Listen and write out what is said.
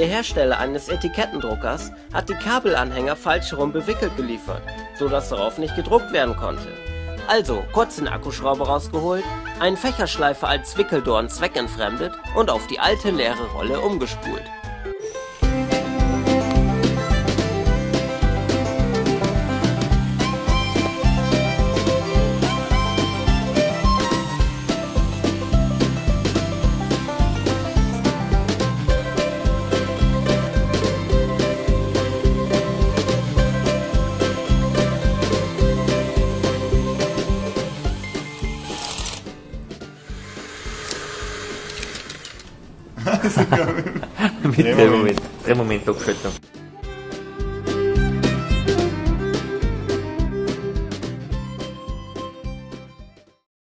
Der Hersteller eines Etikettendruckers hat die Kabelanhänger falsch herum bewickelt geliefert, so dass darauf nicht gedruckt werden konnte. Also kurz den Akkuschrauber rausgeholt, einen Fächerschleifer als Wickeldorn zweckentfremdet und auf die alte leere Rolle umgespult. momento, momento, momento, momento,